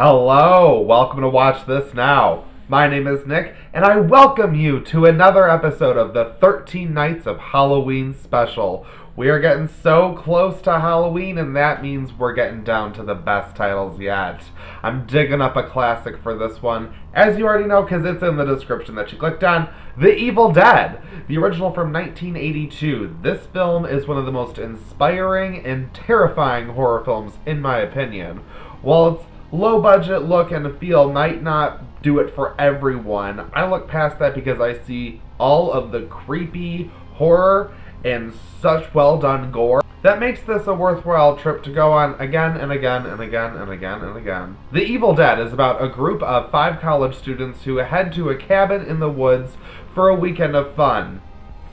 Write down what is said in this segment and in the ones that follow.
Hello, welcome to Watch This Now. My name is Nick, and I welcome you to another episode of the 13 Nights of Halloween special. We are getting so close to Halloween, and that means we're getting down to the best titles yet. I'm digging up a classic for this one, as you already know because it's in the description that you clicked on The Evil Dead, the original from 1982. This film is one of the most inspiring and terrifying horror films, in my opinion. While it's low budget look and feel might not do it for everyone. I look past that because I see all of the creepy horror and such well done gore that makes this a worthwhile trip to go on again and again and again and again and again. The Evil Dead is about a group of five college students who head to a cabin in the woods for a weekend of fun.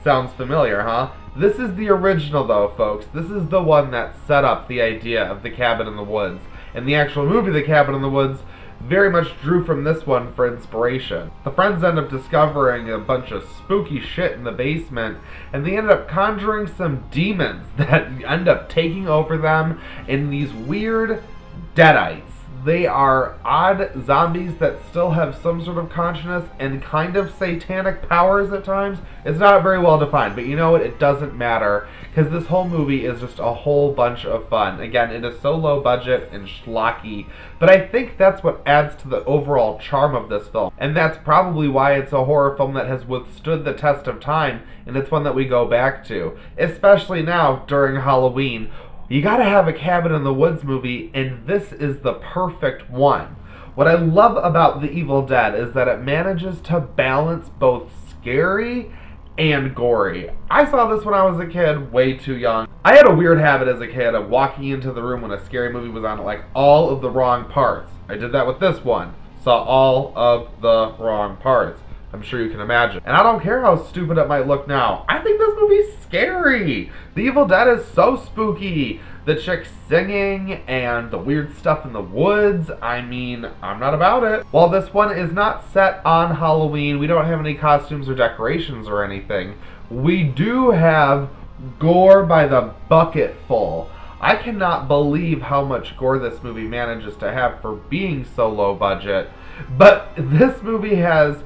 Sounds familiar, huh? This is the original though, folks. This is the one that set up the idea of the cabin in the woods. And the actual movie The Cabin in the Woods very much drew from this one for inspiration. The friends end up discovering a bunch of spooky shit in the basement, and they end up conjuring some demons that end up taking over them in these weird deadites. They are odd zombies that still have some sort of consciousness and kind of satanic powers at times. It's not very well defined, but you know what? It doesn't matter because this whole movie is just a whole bunch of fun. Again, it is so low budget and schlocky, but I think that's what adds to the overall charm of this film. And that's probably why it's a horror film that has withstood the test of time and it's one that we go back to, especially now during Halloween you gotta have a cabin in the woods movie, and this is the perfect one. What I love about The Evil Dead is that it manages to balance both scary and gory. I saw this when I was a kid, way too young. I had a weird habit as a kid of walking into the room when a scary movie was on, like all of the wrong parts. I did that with this one. Saw all of the wrong parts. I'm sure you can imagine. And I don't care how stupid it might look now. I think this movie's scary. The Evil Dead is so spooky. The chick singing and the weird stuff in the woods. I mean, I'm not about it. While this one is not set on Halloween, we don't have any costumes or decorations or anything. We do have gore by the bucket full. I cannot believe how much gore this movie manages to have for being so low budget. But this movie has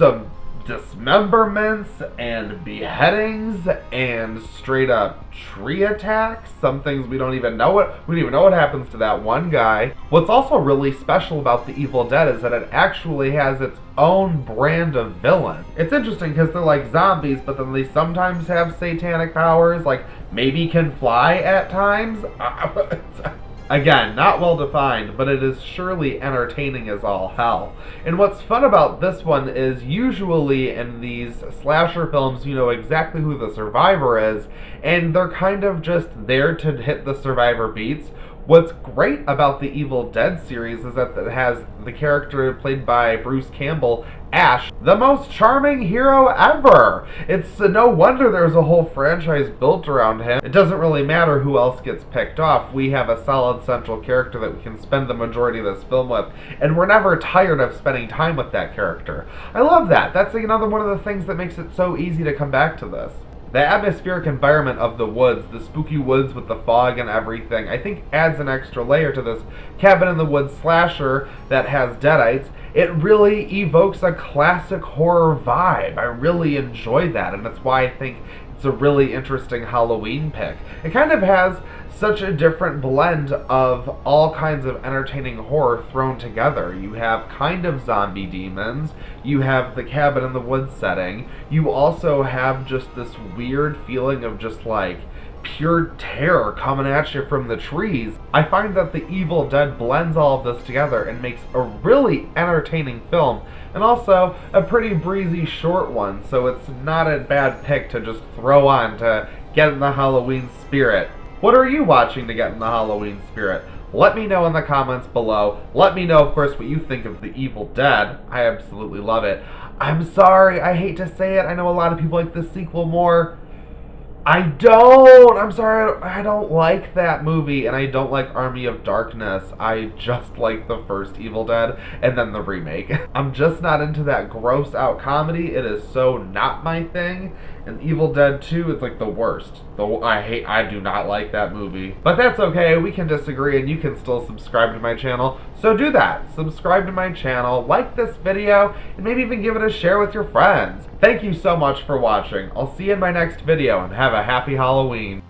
some dismemberments and beheadings and straight up tree attacks. Some things we don't even know what we don't even know what happens to that one guy. What's also really special about The Evil Dead is that it actually has its own brand of villain. It's interesting because they're like zombies, but then they sometimes have satanic powers, like maybe can fly at times. Again, not well defined, but it is surely entertaining as all hell. And what's fun about this one is usually in these slasher films, you know exactly who the survivor is, and they're kind of just there to hit the survivor beats. What's great about the Evil Dead series is that it has the character played by Bruce Campbell, Ash, the most charming hero ever. It's no wonder there's a whole franchise built around him. It doesn't really matter who else gets picked off. We have a solid central character that we can spend the majority of this film with, and we're never tired of spending time with that character. I love that. That's another one of the things that makes it so easy to come back to this. The atmospheric environment of the woods, the spooky woods with the fog and everything, I think adds an extra layer to this cabin in the woods slasher that has deadites. It really evokes a classic horror vibe. I really enjoy that, and that's why I think it's a really interesting Halloween pick. It kind of has such a different blend of all kinds of entertaining horror thrown together. You have kind of zombie demons, you have the cabin in the woods setting, you also have just this weird feeling of just like pure terror coming at you from the trees. I find that The Evil Dead blends all of this together and makes a really entertaining film and also a pretty breezy short one, so it's not a bad pick to just throw on to get in the Halloween spirit. What are you watching to get in the Halloween spirit? Let me know in the comments below. Let me know, of course, what you think of The Evil Dead. I absolutely love it. I'm sorry, I hate to say it. I know a lot of people like the sequel more. I don't. I'm sorry. I don't like that movie, and I don't like Army of Darkness. I just like the first Evil Dead and then the remake. I'm just not into that gross out comedy. It is so not my thing. And Evil Dead 2 is like the worst. The I hate I do not like that movie. But that's okay. We can disagree and you can still subscribe to my channel. So do that. Subscribe to my channel, like this video, and maybe even give it a share with your friends. Thank you so much for watching. I'll see you in my next video and have a happy Halloween.